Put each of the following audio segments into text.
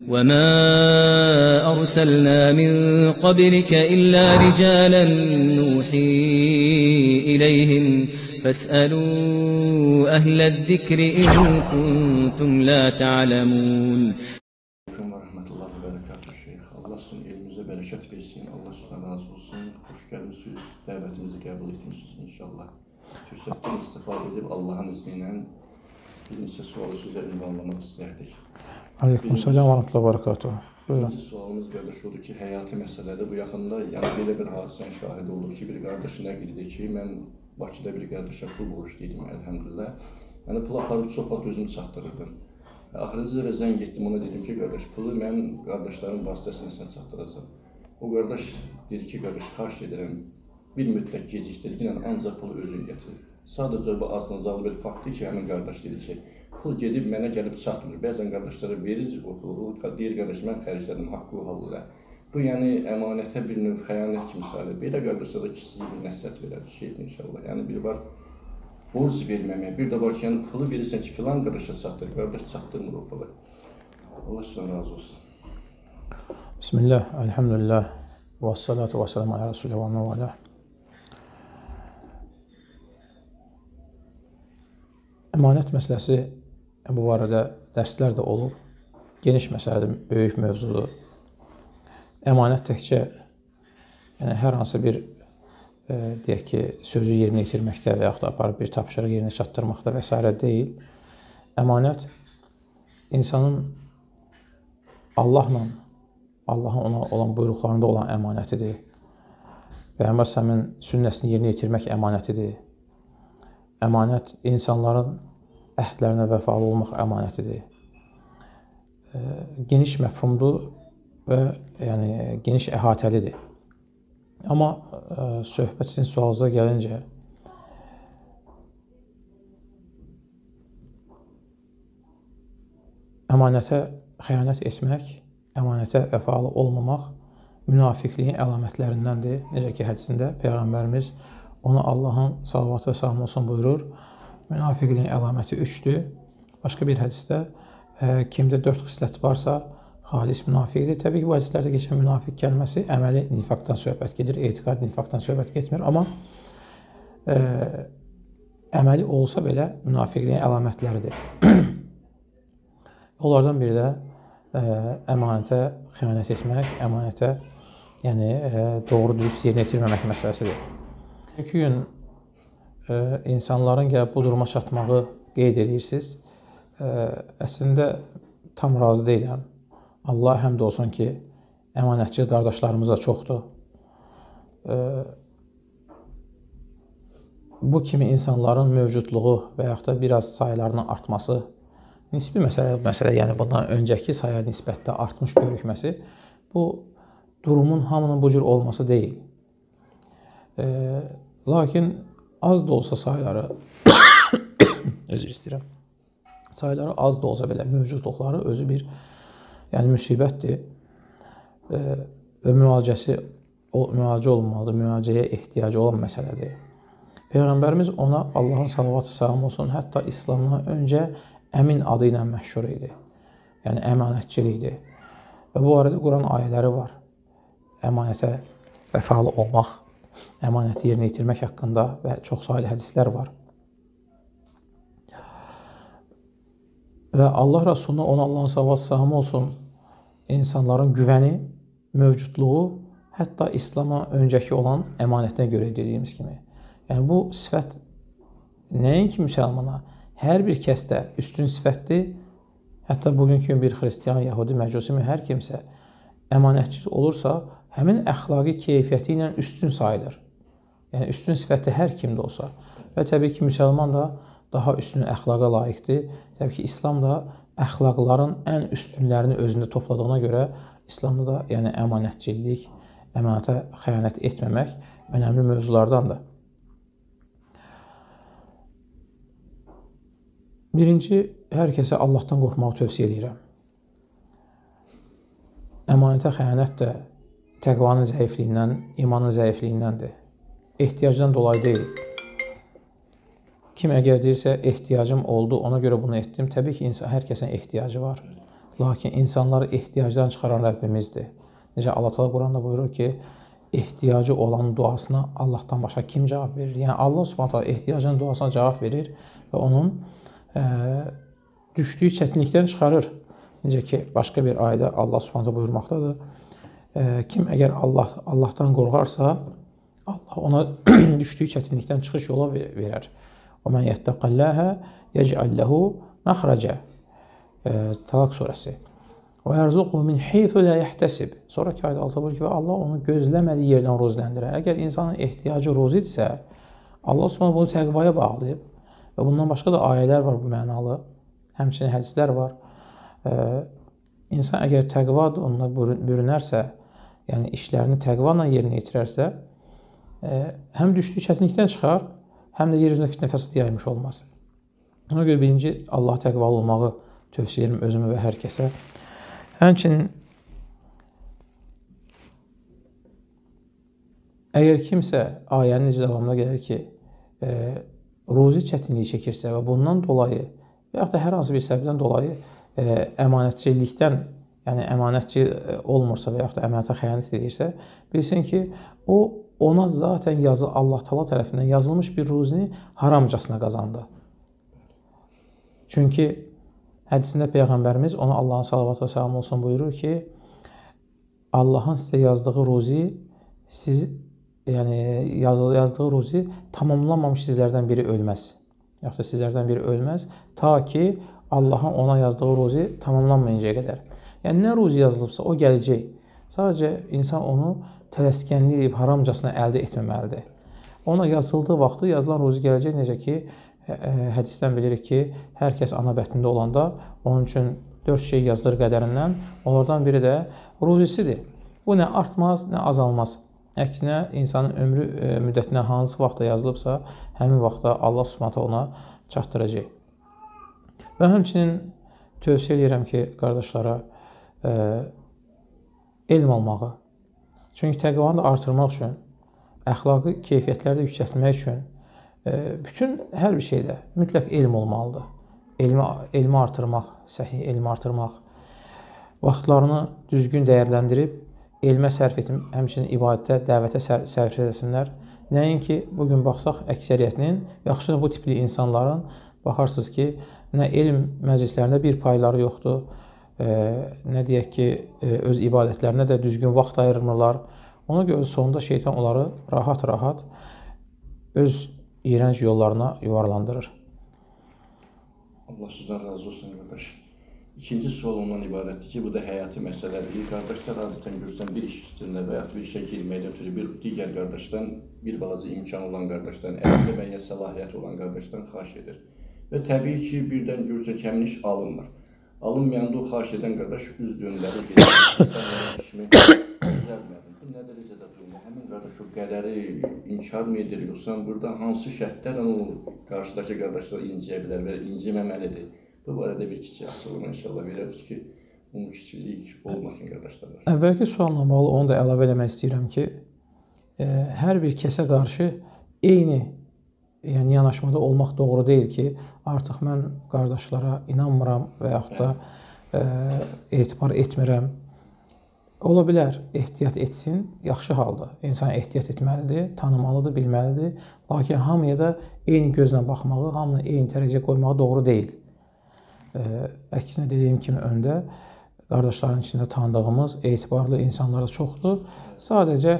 وما أرسلنا من قبلك إلا رجالا نوحي إليهم فاسألوا أهل الذكر إن كنتم لا تعلمون. ورحمة الله وبركاته الشيخ الله سن إلمزة برشت بيسين الله سن ناز بلسن خوش كالمسوز دابتنزي كابل الله فرصتين استفاد edip Allah'ın izniyle bizim size sorusu üzerinde anlamak isterdik. Aleyküm selam ve rahmetullahi ve berekatuhu. Buyurun. Birinci sualımız qardaş odur ki, həyati məsələdir. Bu yaxında yəni belə bir hadisənin şahidi olduq ki, bir qardaş nə qeyd ki, mən Bakıda bir qardaşa pul borcluydım, əlhəmdülillah. Yəni pul aparıb çox vaxt özüm çatdırırdım. Axırıncı dəfə zəng etdim, ona dedim ki, qardaş, pulu mən qardaşların vasitəsilə sənə çatdıracağam. O qardaş dedi ki, qardaş, xahiş edirəm, bir müddət gecikdirginlə ancaq pulu özün gətir. Sadəcə bu aznazalı bir faktdır ki, həmin qardaş dedi ki, pul gedib mənə gəlib çatmır. Bəzən qardaşlara verir o pulu, deyir qardaş mən xərclədim haqqı halıyla. Bu yəni əmanətə bir növ xəyanət kimi sayılır. Belə qardaşlara kiçik bir nəsihət verər şey inşallah. Yəni bir var borc verməmək, bir də var ki, yəni pulu verirsən ki, filan qardaşa çatdır, qardaş çatdırmır o pulu. Allah sizdən razı olsun. Bismillah, elhamdülillah, və salatu və selamu ala Resulü və məvalə. Əmanət məsələsi bu barədə dərslər də olub. Geniş məsələdir, böyük mövzudur. Əmanət təkcə yəni hər hansı bir e, deyək ki, sözü yerinə yetirməkdə və yaxud da aparıb bir tapşırıq yerinə çatdırmaqda və s. deyil. Əmanət insanın Allahla Allahın ona olan buyruqlarında olan əmanətidir. Peyğəmbər səmin sünnəsini yerinə yetirmək əmanətidir. Əmanət insanların əhdlərinə vəfalı olmaq əmanətidir. Geniş məfhumdur və yəni geniş əhatəlidir. Amma söhbət sizin sualınıza gəlincə əmanətə xəyanət etmək, əmanətə vəfalı olmamaq münafiqliyin əlamətlərindəndir. Necə ki, hədisində Peyğəmbərimiz ona Allahın salavatı və salamı olsun buyurur. Münafiqliyin əlaməti üçdür. Başqa bir hədisdə ə, kimdə dörd xislət varsa, xalis münafiqdir. Təbii ki, bu hədislərdə keçən münafiq kəlməsi əməli nifaqdan söhbət gedir, etiqad nifaqdan söhbət getmir, amma ə, əməli olsa belə münafiqliyin əlamətləridir. Onlardan biri də ə, əmanətə xəyanət etmək, əmanətə yəni ə, doğru dürüst yerinə yetirməmək məsələsidir. İki gün insanların gəlib bu duruma çatmağı qeyd edirsiniz. Əslində tam razı deyiləm. Allah həmd olsun ki, əmanətçi qardaşlarımız da çoxdur. Bu kimi insanların mövcudluğu və yaxud da biraz saylarının artması nisbi məsələ, məsələ, yəni bundan öncəki saya nisbətdə artmış görükməsi bu durumun hamının bu cür olması deyil. Lakin az da olsa sayları özür istəyirəm. Sayları az da olsa belə mövcudluqları özü bir yəni müsibətdir. Və müalicəsi o müalicə olunmalıdır, müalicəyə ehtiyacı olan məsələdir. Peyğəmbərimiz ona Allahın salavatı salam olsun, hətta İslamdan öncə əmin adı ilə məşhur idi. Yəni əmanətçilikdir. Və bu arada Quran ayələri var. Əmanətə vəfalı olmaq, əmanəti yerinə yetirmək haqqında və çox saylı hədislər var. Və Allah Rəsuluna ona Allahın salavat salamı olsun insanların güvəni, mövcudluğu hətta İslama öncəki olan əmanətinə görə dediyimiz kimi. Yəni bu sifət nəinki müsəlmana, hər bir kəsdə üstün sifətdir. Hətta bugünkü gün bir xristian, yəhudi, məcusi mi hər kimsə əmanətçi olursa, həmin əxlaqi keyfiyyəti ilə üstün sayılır. Yəni üstün sifəti hər kimdə olsa və təbii ki, müsəlman da daha üstün əxlaqa layiqdir. Təbii ki, İslam da əxlaqların ən üstünlərini özündə topladığına görə İslamda da yəni əmanətçilik, əmanətə xəyanət etməmək önəmli mövzulardandır. Birinci, hər kəsə Allahdan qorxmağı tövsiyə edirəm. Əmanətə xəyanət də təqvanın zəifliyindən, imanın zəifliyindəndir. Ehtiyacdan dolayı deyil. Kim əgər deyirsə ehtiyacım oldu, ona görə bunu etdim. Təbii ki, insan hər kəsin ehtiyacı var. Lakin insanları ehtiyacdan çıxaran Rəbbimizdir. Necə Allah Taala Quranda buyurur ki, ehtiyacı olan duasına Allahdan başqa kim cavab verir? Yəni Allah Subhanahu taala ehtiyacın duasına cavab verir və onun ə, düşdüyü çətinlikdən çıxarır. Necə ki, başqa bir ayədə Allah Subhanahu buyurmaqdadır. Ə, kim əgər Allah Allahdan qorxarsa, Allah ona düşdüyü çətinlikdən çıxış yolu verər. Və men yettaqallaha yec'al lehu məxrəcə. Talaq surəsi. Və yarzuqhu min haythu la yahtasib. Sonrakı ayədə altı buyurur ki, və Allah onu gözləmədiyi yerdən ruziləndirər. Əgər insanın ehtiyacı ruzidirsə, Allah Subhanahu bunu təqvaya bağlayıb və bundan başqa da ayələr var bu mənalı. Həmçinin hədislər var. İnsan əgər təqva onunla bürünərsə, yəni işlərini təqva ilə yerinə yetirərsə, həm düşdüyü çətinlikdən çıxar, həm də yer üzündə fitnə fəsad yaymış olmaz. Ona görə birinci Allah təqvalı olmağı tövsiyə edirəm özümə və hər kəsə. Həmçinin əgər kimsə ayənin necə davamına gəlir ki, e, ruzi çətinliyi çəkirsə və bundan dolayı və yaxud da hər hansı bir səbəbdən dolayı e, əmanətçilikdən, yəni əmanətçi e, olmursa və yaxud da əmanətə xəyanət edirsə, bilsin ki, o ona zaten yazı Allah Taala tərəfindən yazılmış bir ruzini haramcasına qazandı. Çünki hədisində peyğəmbərimiz ona Allahın salavat və salam olsun buyurur ki, Allahın sizə yazdığı ruzi siz yəni yazdığı ruzi tamamlanmamış sizlərdən biri ölməz. Yaxud da sizlərdən biri ölməz ta ki Allahın ona yazdığı ruzi tamamlanmayıncaya qədər. Yəni nə ruzi yazılıbsa o gələcək. Sadəcə insan onu tələskənlik edib haramcasına əldə etməməlidir. Ona yazıldığı vaxtı yazılan ruzi gələcək necə ki hədisdən bilirik ki, hər kəs ana bətnində olanda onun üçün 4 şey yazılır qədərindən. Onlardan biri də ruzisidir. Bu nə artmaz, nə azalmaz. Əksinə insanın ömrü müddətinə hansı vaxtda yazılıbsa, həmin vaxtda Allah Subhanahu ona çatdıracaq. Və həmçinin tövsiyə edirəm ki, qardaşlara ə, elm almağı. Çünki təqvanı da artırmaq üçün, əxlaqi keyfiyyətləri də yüksəltmək üçün bütün hər bir şeydə mütləq elm olmalıdır. Elmi elmi artırmaq, səhih elmi artırmaq, vaxtlarını düzgün dəyərləndirib elmə sərf etmə, həmçinin ibadətə, dəvətə sərf etsinlər. Nəinki bu gün baxsaq əksəriyyətinin xüsusən bu tipli insanların baxarsınız ki, nə elm məclislərində bir payları yoxdur, nə deyək ki, öz ibadətlərinə də düzgün vaxt ayırmırlar. Ona görə sonunda şeytan onları rahat-rahat öz iyrənc yollarına yuvarlandırır. Allah sizdən razı olsun qardaş. İkinci sual ondan ibarətdir ki, bu da həyati məsələdir. Qardaşlar adətən görürsən bir iş üstündə və ya bir işə girməkdən ötürü bir digər qardaşdan, bir balaca imkan olan qardaşdan, əlində müəyyən səlahiyyət olan qardaşdan xahiş edir. Və təbii ki, birdən görürsə ki, həmin iş alınmır. Alınmayanda o xahiş edən qardaş üz döndərir, gedir. Bu nə dərəcədə durma? Həmin qardaş o qədəri inkar mı edir, yoxsa burada hansı şərtlərlə o qarşıdakı qardaşlar inciyə bilər və inciməməlidir? Bu barədə bir kiçik açılım inşallah verərik ki, umumkiçilik olmasın qardaşlar. Əvvəlki sualla bağlı onu da əlavə eləmək istəyirəm ki, e, hər bir kəsə qarşı eyni yəni yanaşmada olmaq doğru deyil ki, artıq mən qardaşlara inanmıram və yaxud da e, etibar etmirəm Ola bilər, ehtiyat etsin, yaxşı halda. İnsan ehtiyat etməlidir, tanımalıdır, bilməlidir. Lakin hamıya da eyni gözlə baxmağı, hamını eyni dərəcəyə qoymağı doğru deyil. Əksinə dediyim kimi öndə qardaşların içində tanıdığımız etibarlı insanlar da çoxdur. Sadəcə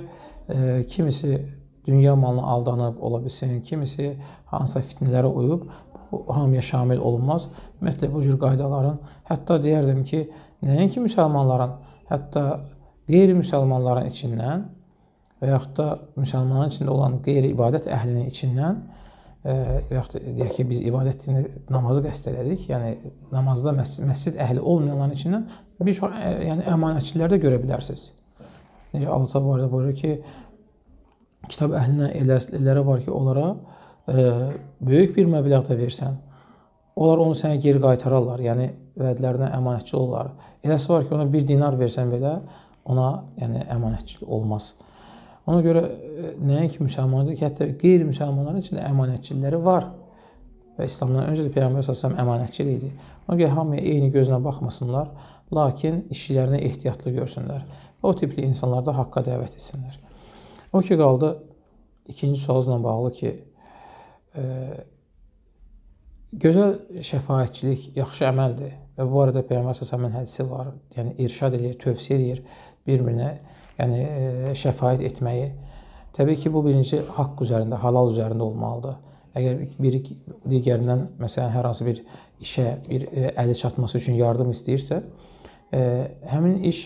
e, kimisi dünya malına aldanıb ola bilsin, kimisi hansısa fitnələrə uyub bu hamıya şamil olunmaz. Ümumiyyətlə bu cür qaydaların, hətta deyərdim ki, nəinki müsəlmanların hətta qeyri-müsəlmanların içindən və yaxud da müsəlmanların içində olan qeyri-ibadət əhlinin içindən e, və yaxud da deyək ki, biz ibadət dini namazı qəsd elədik. Yəni namazda məscid, məscid əhli olmayanların içindən bir çox e, yəni əmanətçilər də görə bilərsiniz. Necə Allah Təala barədə buyurur ki, kitab əhlinə elələri var ki, onlara e, böyük bir məbləğdə versən, onlar onu sənə geri qaytararlar. Yəni vədlərinə əmanətçi olurlar. Eləsi var ki, ona bir dinar versən belə, ona yəni əmanətçilik olmaz. Ona görə e, nəinki müsəlmandır ki, hətta qeyri-müsəlmanların içində əmanətçiləri var. Və İslamdan öncə də Peyğəmbər sallallahu əmanətçil idi. Ona görə hamıya eyni gözlə baxmasınlar, lakin işçilərinə ehtiyatlı görsünlər. O tipli insanlar da haqqa dəvət etsinlər. O ki qaldı ikinci sualınızla bağlı ki, e, gözəl şəfaətçilik yaxşı əməldir və bu arada Peyğəmbər sallallahu hədisi var. Yəni irşad edir, tövsiyə edir bir-birinə, yəni e, şəfaət etməyi. Təbii ki, bu birinci haqq üzərində, halal üzərində olmalıdır. Əgər biri digərindən məsələn hər hansı bir işə, bir e, əli çatması üçün yardım istəyirsə, e, həmin iş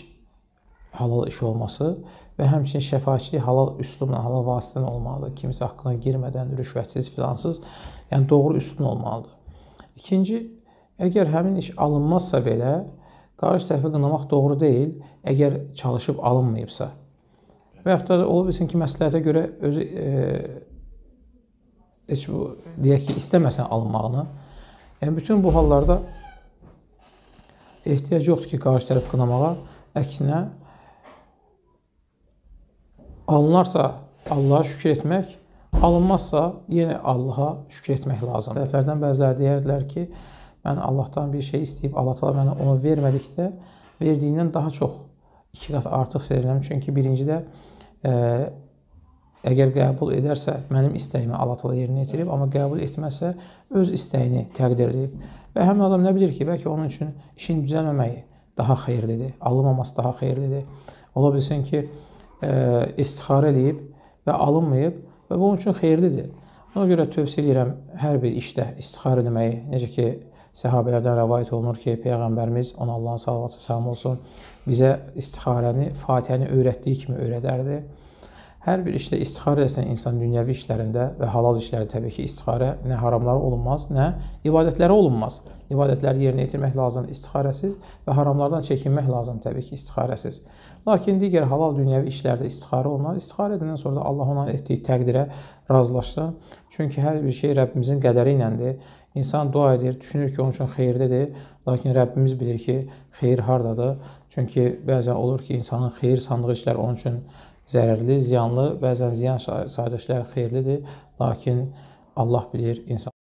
halal iş olması və həmçinin şəfaatçilik halal üslubla, halal vasitə ilə olmalıdır. Kimisə haqqına girmədən, rüşvətsiz, filansız, yəni doğru üslubla olmalıdır. İkinci, əgər həmin iş alınmazsa belə, qarşı tərəfi qınamaq doğru deyil, əgər çalışıb alınmayıbsa. Və da ola bilsin ki, məsləhətə görə özü e, heç bu deyək ki, istəməsən alınmağını. Yəni bütün bu hallarda ehtiyac yoxdur ki, qarşı tərəf qınamağa. Əksinə alınarsa Allaha şükür etmək, alınmazsa yenə Allaha şükür etmək lazımdır. Dəfərdən bəziləri deyərdilər ki, mən Allahdan bir şey istəyib Allah təala mənə onu vermədikdə verdiyindən daha çox iki qat artıq sevirəm. Çünki birincidə e, Əgər qəbul edərsə, mənim istəyimi Allah təala yerinə yetirib, amma qəbul etməsə, öz istəyini təqdir edib. Və həmin adam nə bilir ki, bəlkə onun üçün işin düzəlməməyi daha xeyirlidir, alınmaması daha xeyirlidir. Ola bilsin ki, istixarə eləyib və alınmayıb və bu onun üçün xeyirlidir. Ona görə tövsiyə edirəm hər bir işdə istixarə etməyi. Necə ki, səhabələrdən rəvayət olunur ki, peyğəmbərimiz ona Allahın salavatı salam olsun, bizə istixarəni, Fatihəni öyrətdiyi kimi öyrədərdi. Hər bir işdə istixarə etsən insan dünyəvi işlərində və halal işlərdə təbii ki, istixarə nə haramları olunmaz, nə ibadətləri olunmaz. İbadətləri yerinə yetirmək lazımdır istixarəsiz və haramlardan çəkinmək lazımdır təbii ki, istixarəsiz. Lakin digər halal dünyəvi işlərdə istixarə olunar. İstixarə edəndən sonra da Allah ona etdiyi təqdirə razılaşsın. Çünki hər bir şey Rəbbimizin qədəri iləndir. İnsan dua edir, düşünür ki, onun üçün xeyirlidir. Lakin Rəbbimiz bilir ki, xeyir hardadır. Çünki bəzən olur ki, insanın xeyir sandığı işlər onun üçün zərərli, ziyanlı, bəzən ziyan saydığı işlər xeyirlidir, lakin Allah bilir, insan